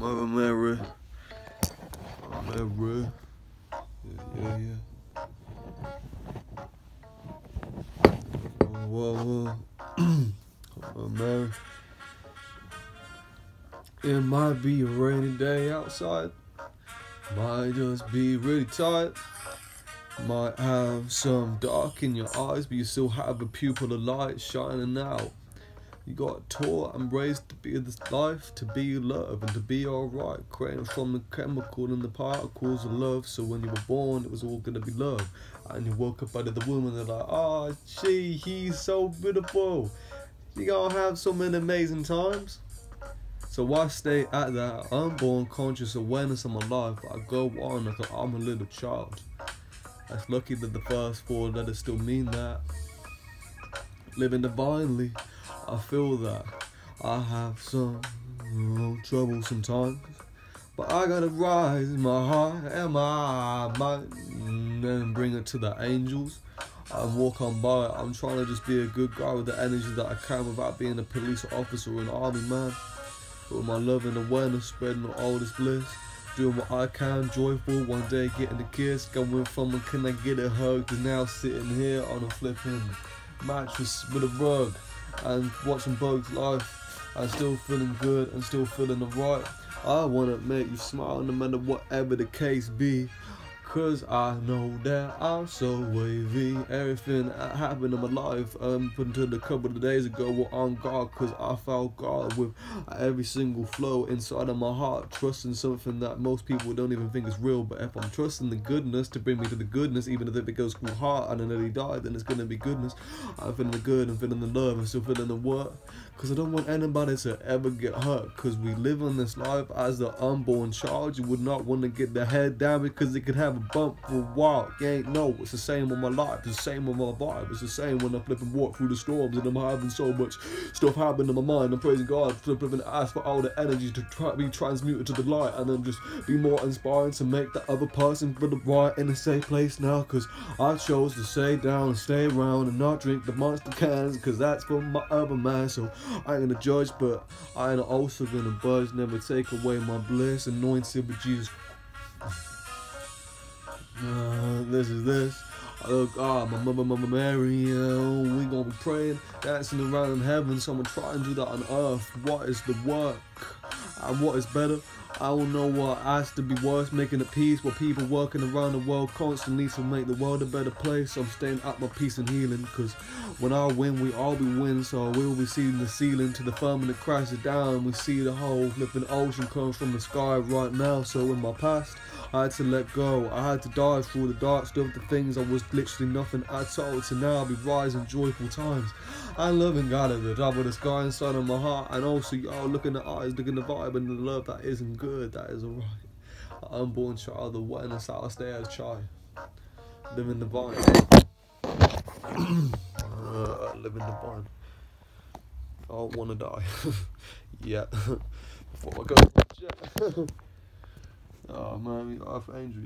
Mother Mary. Mary. Yeah, yeah. Whoa, whoa, Mary. It might be a rainy day outside. Might just be really tired. Might have some dark in your eyes, but you still have a pupil of light shining out. You got taught and raised to be this life, to be love, and to be alright. Created from the chemical and the particles of love. So when you were born, it was all gonna be love. And you woke up out of the womb and they're like, oh, gee, he's so beautiful. You gonna have so many amazing times. So why stay at that unborn conscious awareness of my life? I go on like I'm a little child. That's lucky that the first four letters still mean that. Living divinely, I feel that. I have some trouble sometimes. But I gotta rise in my heart and my mind and bring it to the angels. I walk on by. I'm trying to just be a good guy with the energy that I can without being a police officer or an army man. But with my love and awareness spreading all this bliss doing what I can, joyful, one day getting a kiss, going from a can I get a hug to now sitting here on a flipping mattress with a rug and watching Bugs life and still feeling good and still feeling alright. I wanna make you smile no matter whatever the case be. Cause I know that I'm so wavy. Everything that happened in my life um, until a couple of days ago were on God. Cause I found God with every single flow inside of my heart. Trusting something that most people don't even think is real. But if I'm trusting the goodness to bring me to the goodness, even if it goes through heart and I nearly died, then it's gonna be goodness. I'm feeling the good, I'm feeling the love, I'm still feeling the work. Cause I don't want anybody to ever get hurt. Cause we live in this life as the unborn child. You would not want to get the head down because it could have bump for a while. You ain't know. It's the same with my life. It's the same with my vibe. It's the same when I flip and walk through the storms and I'm having so much stuff happen in my mind. I'm praising God, flipping and ask for all the energy to try, be transmuted to the light and then just be more inspiring to make the other person feel the right in a safe place now. Cause I chose to stay down and stay around and not drink the monster cans because that's for my other man. So I ain't gonna judge, but I ain't also gonna budge. Never take away my bliss. Anointed with Jesus. Uh, this is this. Oh God, my mother, Mama Mary, uh, we gonna be praying, dancing around in heaven. So I'm gonna try and do that on earth. What is the work? And what is better? I don't know what has to be worse, making a peace while people working around the world constantly to make the world a better place. I'm staying at my peace and healing, cause when I win, we all be win. So we'll be seeing the ceiling to the firmament crashes down. We see the whole flipping ocean come from the sky right now. So in my past, I had to let go. I had to dive through the dark stuff, the things I was literally nothing at all. To now be rising joyful times. I'm loving God at the top of the sky inside of my heart, and also y'all look in the eyes, look in the vibe and the love that isn't good, that is alright. Unborn child, the awareness that I stay as child. Living the vine. uh, the vine. I don't wanna die. yeah. Before I go. oh man, we are angel.